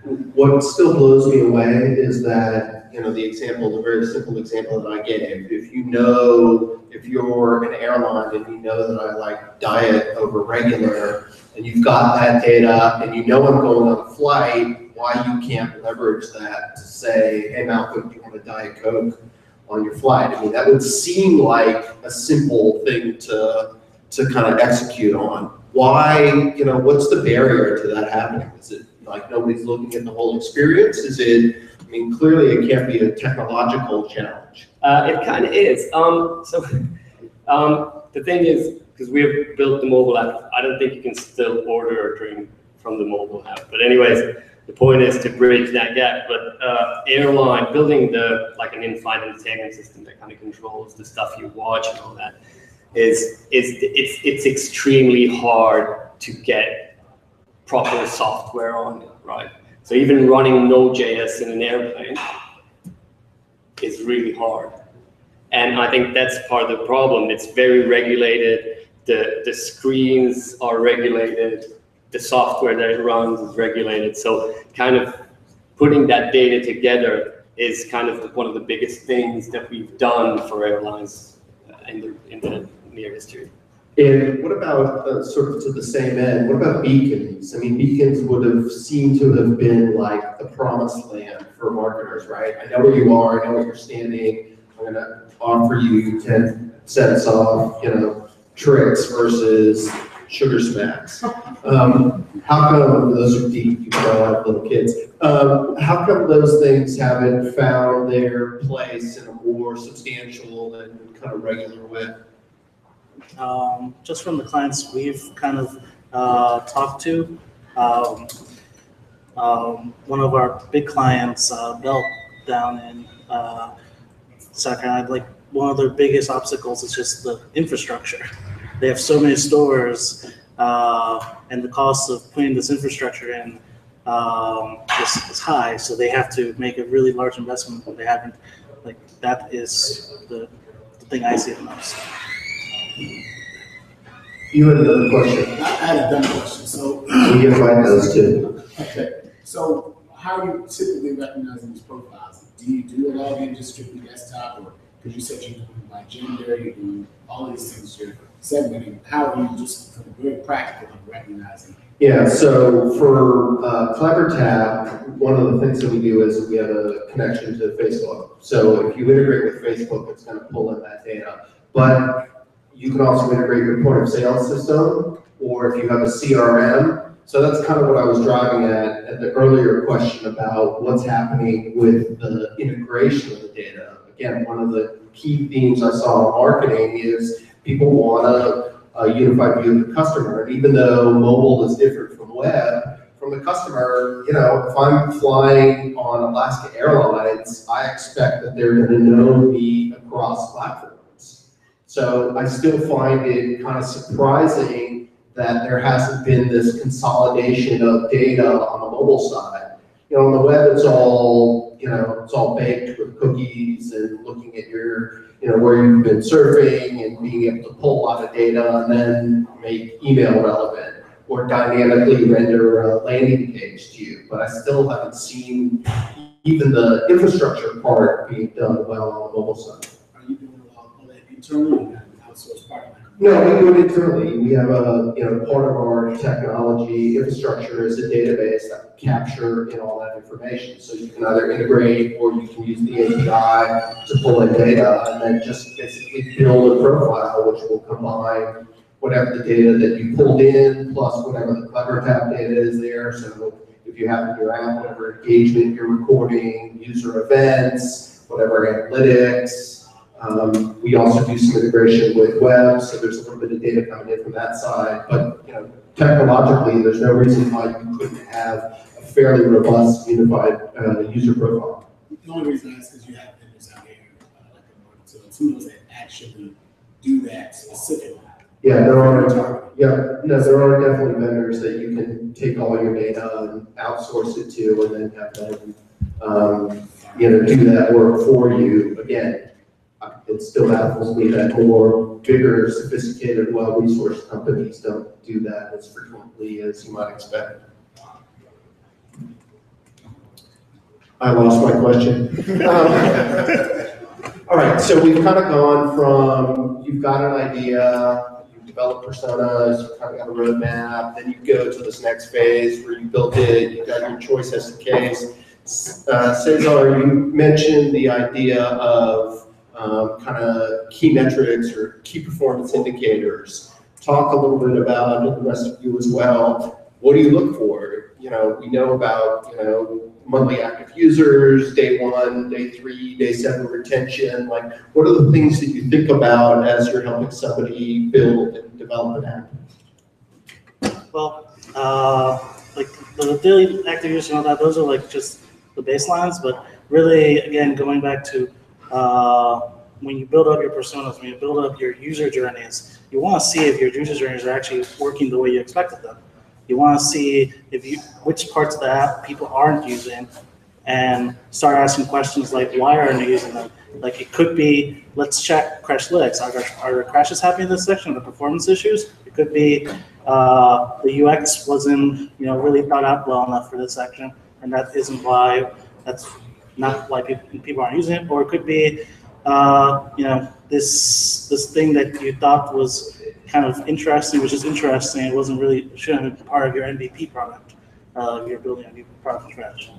What still blows me away is that, you know, the example, the very simple example that I gave, if you know, if you're an airline and you know that I like diet over regular, and you've got that data and you know I'm going on a flight, why you can't leverage that to say, hey Malcolm, do you want a Diet Coke on your flight? I mean, that would seem like a simple thing to, to kind of execute on. Why, you know, what's the barrier to that happening? Is it like nobody's looking at the whole experience? Is it, I mean, clearly it can't be a technological challenge. Uh, it kind of is. Um, so um, the thing is, because we have built the mobile app, I don't think you can still order a drink from the mobile app. But anyways, the point is to bridge that gap. But uh, airline building the like an in-flight entertainment system that kind of controls the stuff you watch and all that is is it's it's extremely hard to get proper software on it, right? So even running Node.js in an airplane is really hard. And I think that's part of the problem. It's very regulated. The, the screens are regulated. The software that it runs is regulated. So kind of putting that data together is kind of one of the biggest things that we've done for airlines in the, in the near history. And what about, uh, sort of to the same end, what about beacons? I mean, beacons would have seemed to have been like the promised land for marketers, right? I know where you are, I know where you're standing, I'm gonna offer you ten cents off, you know, tricks versus sugar smacks. Um, how come, those are deep, you probably have little kids. Um, how come those things haven't found their place in a more substantial and kind of regular way? Um, just from the clients we've kind of uh, talked to, um, um, one of our big clients, uh, Belk down in uh, South Carolina, like one of their biggest obstacles is just the infrastructure. They have so many stores, uh, and the cost of putting this infrastructure in um, is, is high. So they have to make a really large investment. But they haven't. Like that is the, the thing I see the most. You had another question, I had a dumb question, so, we invite those too. okay, so how are you typically recognizing these profiles? Do you do a login just strictly desktop, or, because you said you're doing by gender, you're doing all these things, you're segmenting, how are you just, from very practical, of recognizing? Yeah, so for uh, CleverTap, one of the things that we do is we have a connection to Facebook. So if you integrate with Facebook, it's gonna pull in that data. But you can also integrate your point of sale system, or if you have a CRM. So that's kind of what I was driving at, at the earlier question about what's happening with the integration of the data. Again, one of the key themes I saw in marketing is people want a, a unified view of the customer. And even though mobile is different from web, from the customer, you know, if I'm flying on Alaska Airlines, I expect that they're gonna know me across platforms. So I still find it kind of surprising that there hasn't been this consolidation of data on the mobile side. You know, on the web, it's all, you know, it's all baked with cookies and looking at your, you know, where you've been surfing and being able to pull a lot of data and then make email relevant or dynamically render a landing page to you. But I still haven't seen even the infrastructure part being done well on the mobile side. Are you doing all have an outsourced partner? No, we do it internally. We have a, you know, part of our technology infrastructure is a database that can capture in all that information. So you can either integrate or you can use the API to pull in data and then just basically build a profile which will combine whatever the data that you pulled in plus whatever the CleverTap data is there. So if you have in your app, whatever engagement you're recording, user events, whatever analytics, um, we also do some integration with web, so there's a little bit of data coming in from that side. But, you know, technologically, there's no reason why you couldn't have a fairly robust unified, uh, user profile. The only reason I ask is you have vendors out here, uh, like the Norton tools that actually do that specifically. Yeah, there are, yeah, no, there are definitely vendors that you can take all your data and outsource it to and then have them, um, you know, do that work for you. Again, it still baffles me that more bigger, sophisticated, well-resourced companies don't do that as frequently as you might expect. I lost my question. Um, All right, so we've kind of gone from, you've got an idea, you've developed personas, you've kind of got a roadmap, then you go to this next phase where you built it, You've got your choice as the case. Uh, Cesar, you mentioned the idea of um, kind of key metrics or key performance indicators. Talk a little bit about, the rest of you as well, what do you look for? You know, we know about, you know, monthly active users, day one, day three, day seven retention, like, what are the things that you think about as you're helping somebody build and develop an app? Well, uh, like the daily active users and all that, those are like just the baselines. But really, again, going back to uh, when you build up your personas, when you build up your user journeys, you want to see if your user journeys are actually working the way you expected them. You want to see if you which parts of the app people aren't using, and start asking questions like, why aren't you using them? Like it could be, let's check Crashlytics. Are there, are there crashes happening in this section? Are there performance issues? It could be uh, the UX wasn't, you know, really thought out well enough for this section, and that isn't why. That's not why people, aren't using it. Or it could be, uh, you know, this this thing that you thought was kind of interesting, which is interesting. It wasn't really, shouldn't have been part of your MVP product. Uh, you're building a new product scratch.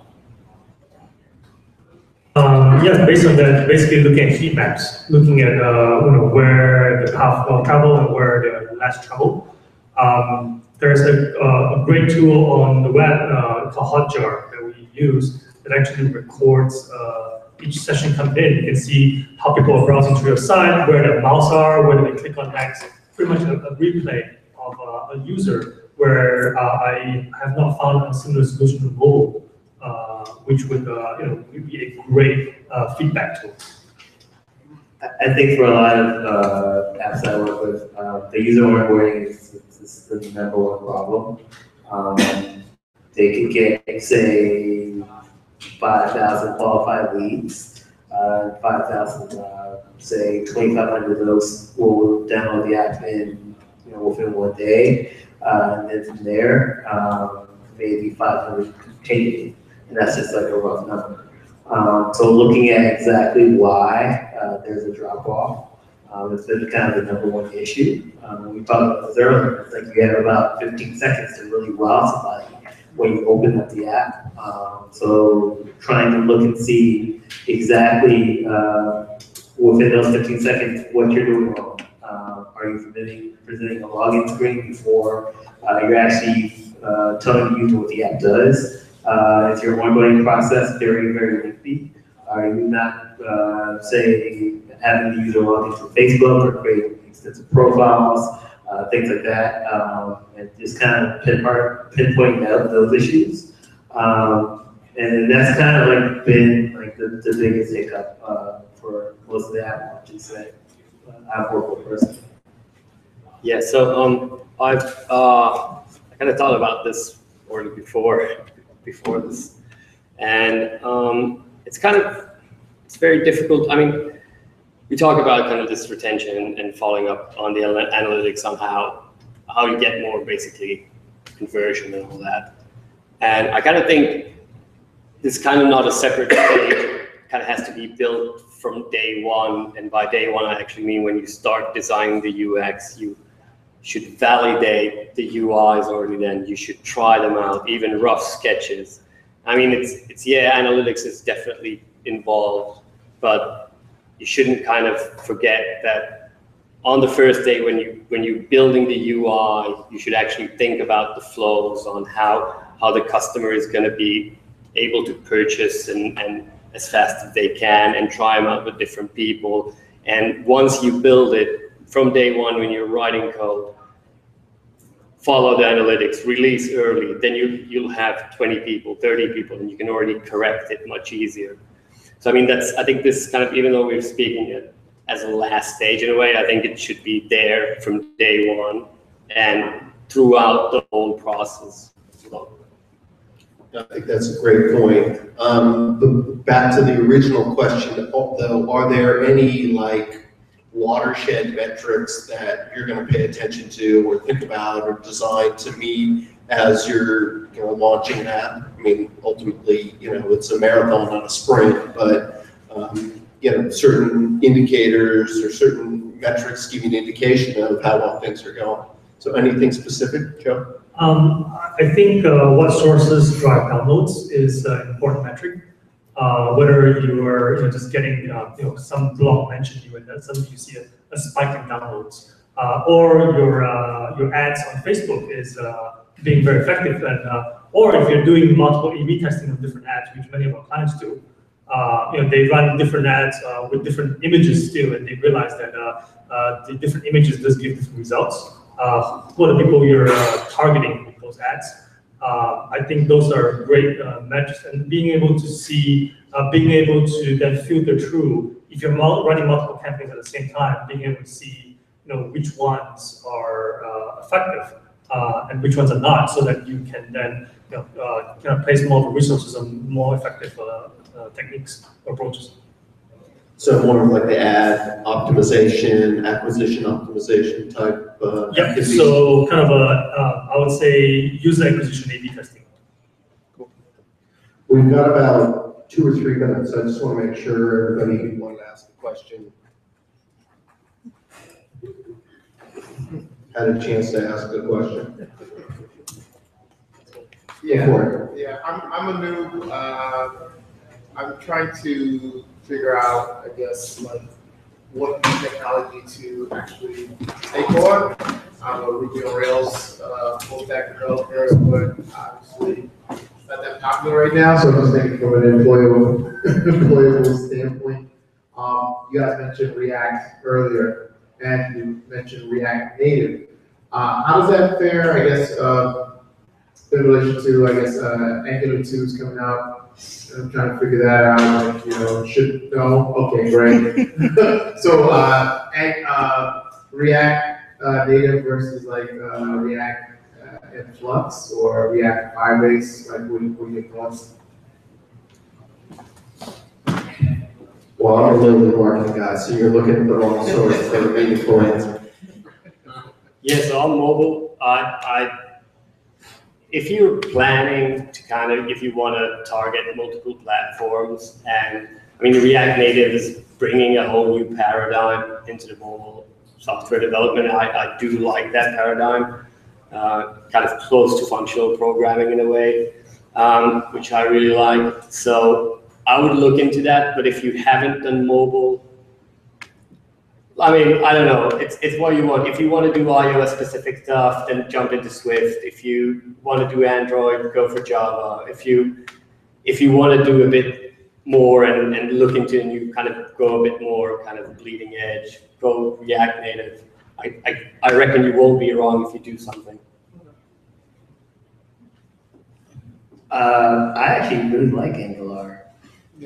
Um, yes, based on that, basically looking at heat maps, looking at, uh, you know, where the path will travel and where the less travel. Um, there's a, uh, a great tool on the web, uh, called Hotjar that we use that actually records, uh, each session comes in, you can see how people are browsing through your site, where their mouse are, where they click on next, pretty much a, a replay of uh, a user where uh, I have not found a similar solution to mobile uh, which would, uh, you know, be a great feedback tool. I think for a lot of uh, apps I work with, uh, the user onboarding is, is the number one problem. Um, they could get, say, five thousand qualified leads, uh, five thousand, uh, say, twenty-five hundred of those will download the app in, you know, within one day. Uh, and then from there, um, maybe five hundred continue, and that's just like a rough number. Um, so looking at exactly why, uh, there's a drop off, um, it's been kind of the number one issue. Um, we talked about this earlier, it's like you have about fifteen seconds to really wow somebody when you open up the app. Um, so trying to look and see exactly, uh, within those fifteen seconds, what you're doing wrong. Um, are you presenting, presenting a login screen before, uh, you're actually, uh, telling the user what the app does? Uh, is your onboarding process very, very lengthy? Are you not, uh, say, having the user log into Facebook or create extensive profiles, uh, things like that? Um, and just kind of pinpoint, pinpoint out those issues. Um, and that's kind of like been like the, the biggest hiccup, uh, for most of the app launches that uh, I've worked with personally. Yeah, so um, I've uh, I kind of thought about this already before, before this, and um, it's kind of it's very difficult. I mean, we talk about kind of this retention and following up on the analytics on how how you get more basically conversion and all that, and I kind of think this kind of not a separate thing. Kind of has to be built from day one, and by day one, I actually mean when you start designing the UX, you should validate the UIs already then. You should try them out, even rough sketches. I mean, it's, it's yeah, analytics is definitely involved, but you shouldn't kind of forget that on the first day when you when you're building the UI, you should actually think about the flows on how how the customer is going to be able to purchase and, and as fast as they can and try them out with different people. And once you build it, from day one when you're writing code, follow the analytics, release early, then you, you'll have 20 people, 30 people, and you can already correct it much easier. So I mean, that's, I think this kind of, even though we're speaking it as a last stage in a way, I think it should be there from day one and throughout the whole process. I think that's a great point. Um, back to the original question, though, are there any like watershed metrics that you're gonna pay attention to or think about or design to meet as you're, you know, launching an app? I mean, ultimately, you know, it's a marathon, not a sprint, but, um, you know, certain indicators or certain metrics give you an indication of how well things are going. So anything specific, Joe? Um, I think uh, what sources drive downloads is an important metric. Uh, whether you are you know, just getting uh, you know some blog mentioned you and then suddenly you see a, a spike in downloads, uh, or your uh, your ads on Facebook is being very effective, and or if you're doing multiple A/B testing of different ads, which many of our clients do, uh, you know they run different ads uh, with different images still, and they realize that uh, uh, the different images does give different results. Uh, who are the people you're uh, targeting with those ads? Uh, I think those are great uh, metrics, and being able to see, uh, being able to then filter through. If you're running multiple campaigns at the same time, being able to see, you know, which ones are uh, effective uh, and which ones are not, so that you can then, uh, kind of place more of resources on more effective uh, uh, techniques or approaches. So more of like the ad optimization, acquisition optimization type, uh. Yep. activities? So kind of a, uh, I would say, user acquisition A/B testing. Cool. We've got about two or three minutes. I just want to make sure everybody who wanted to ask a question. had a chance to ask a question. Yeah, Before. yeah, I'm, I'm a new, uh, I'm trying to figure out, I guess, like, what new technology to actually take on. I'm a Ruby on Rails, uh, full stack developer, but obviously, not that popular right now, So I'm just thinking from an employable, employable standpoint, um, you guys mentioned React earlier, and you mentioned React Native. Uh, how does that fare, I guess, uh, in relation to, I guess, uh, Angular two is coming out? I'm trying to figure that out, like, you know, should, no, okay, great. So, uh, and, uh, React, uh, Native versus like, uh, React uh, in Flux or React Firebase, like, what, what are your thoughts? Well, I'm a little bit marketing guy, so you're looking at the wrong source for the meaningful answer. Yeah, so on mobile, I, I, if you're planning to kind of, if you want to target multiple platforms, and I mean, React Native is bringing a whole new paradigm into the mobile software development. I, I do like that paradigm, uh, kind of close to functional programming in a way, um, which I really like. So I would look into that, but if you haven't done mobile, I mean, I don't know. It's it's what you want. If you want to do iOS specific stuff, then jump into Swift. If you want to do Android, go for Java. If you if you want to do a bit more and, and look into and you kind of go a bit more kind of bleeding edge, go React Native. I, I, I reckon you won't be wrong if you do something. Uh, I actually really like Angular.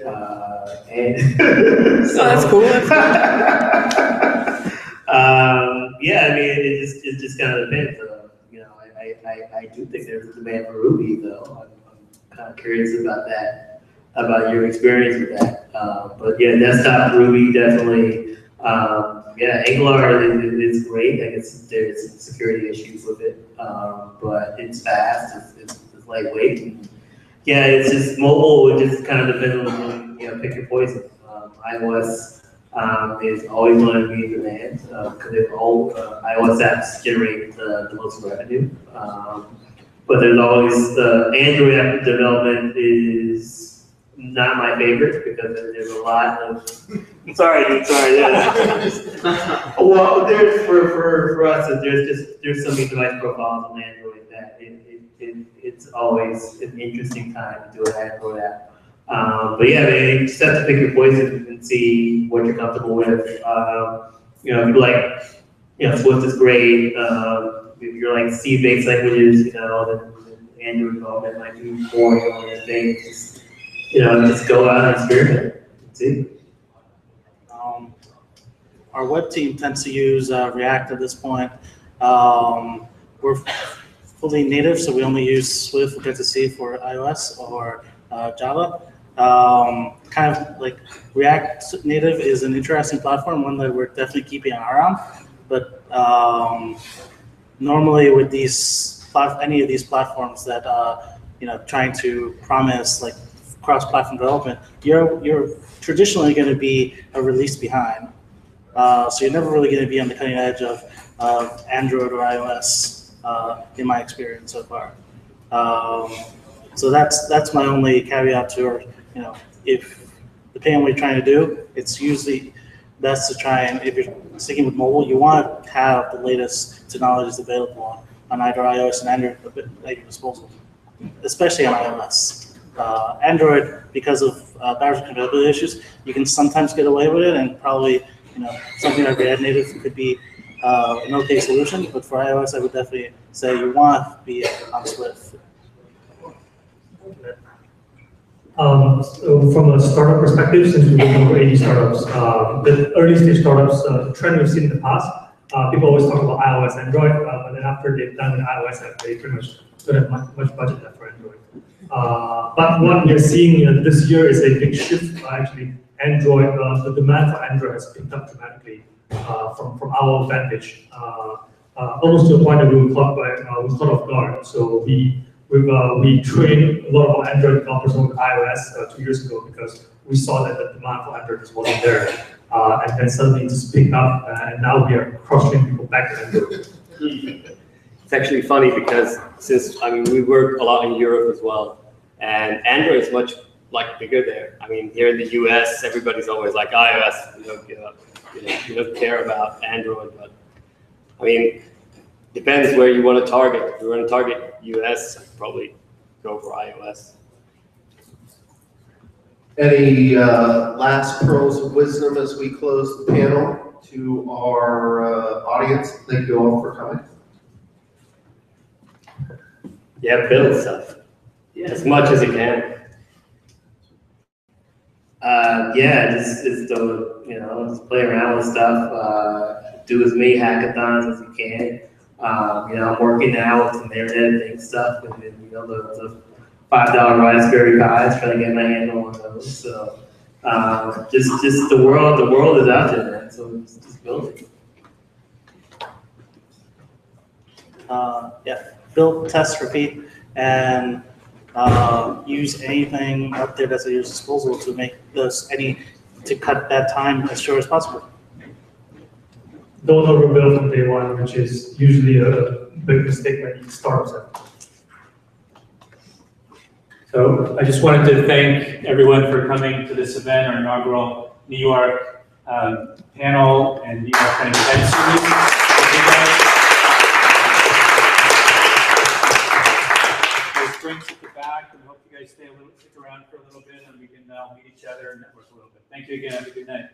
Uh, and. So that's cool, Um, yeah, I mean, it just, it just kind of depends, uh, you know, I, I, I, I do think there's a demand for Ruby though. I'm, I'm kind of curious about that, about your experience with that. Uh, but yeah, desktop Ruby definitely, um, yeah, Angular is, is great. I guess there's some security issues with it. Um, but it's fast, it's, it's, it's lightweight. and Yeah, it's just mobile, it just kind of depends on, you know, pick your poison. Um, iOS, um, is always going to be in demand because if all uh, iOS apps generate the, the most revenue. Um, but there's always the Android app development is not my favorite because there's a lot of. sorry, sorry. Yeah. well, there's for, for, for us, there's just there's so many device profiles on Android it, it, it, it's always an interesting time to do an Android app. Um, but yeah, you just have to pick your poison and see what you're comfortable with. Um, you know, if you like, you know, Swift is great. Um, if you're like C-based languages, you know, then, then Android development might do more on your thing. Just, you know, just go out and experiment. and See. Um, Our web team tends to use uh, React at this point. Um, We're fully native, so we only use Swift Objective-C for iOS or uh, Java. Um, Kind of like React Native is an interesting platform, one that we're definitely keeping an eye on. But um, normally with these, any of these platforms that, uh, you know, trying to promise like cross-platform development, you're, you're traditionally going to be a release behind. Uh, so you're never really going to be on the cutting edge of, of Android or iOS, uh, in my experience so far. Um, so that's that's my only caveat to, or you know, if the what you're trying to do, it's usually best to try and if you're sticking with mobile, you want to have the latest technologies available on, on either iOS and Android at your disposal, especially on iOS. Uh, Android, because of uh, compatibility issues, you can sometimes get away with it, and probably you know something like React Native could be uh, an okay solution. But for iOS, I would definitely say you want to be on Swift. Um, so from a startup perspective, since we work with 80 startups, uh, the early stage startups, uh, the trend we've seen in the past, uh, people always talk about iOS, Android, uh, but then after they've done the iOS app, they pretty much don't have much, much budget left for Android. Uh, but what we're seeing uh, this year is a big shift. Uh, actually, Android, uh, the demand for Android has picked up dramatically uh, from from our vantage, uh, uh, almost to a point that we were caught by uh, we caught off guard. So we We've, uh, we trained a lot of our Android developers on iOS uh, two years ago because we saw that the demand for Android just wasn't there. Uh, and then suddenly just picked up, uh, and now we are cross-training people back to Android. It's actually funny because since, I mean, we work a lot in Europe as well. And Android is much like bigger there. I mean, here in the US, everybody's always like iOS, you don't, you know, you know, you don't care about Android, but I mean, depends where you want to target. If you want to target US, I'd probably go for iOS. Any uh, last pearls of wisdom as we close the panel to our uh, audience? Thank you all for coming. Yeah, build stuff as much as you can. Uh, yeah, just, just do, you know, just play around with stuff, uh, do as many hackathons as you can. Um, you know, I'm working now with some internet thing stuff, and then, you know, the, the five dollar Raspberry Pis, trying to get my handle on those, so. Um, just, just the world, the world is out there, man, so just, just build it. Uh, yeah, build, test, repeat, and uh, use anything up there that's at your disposal to make those any to cut that time as short as possible. Don't overbuild from day one, which is usually a big mistake when you start out. So I just wanted to thank everyone for coming to this event, our inaugural New York um, panel and New York kind of event series. each other and network a little bit. Thank you again. Have a good night.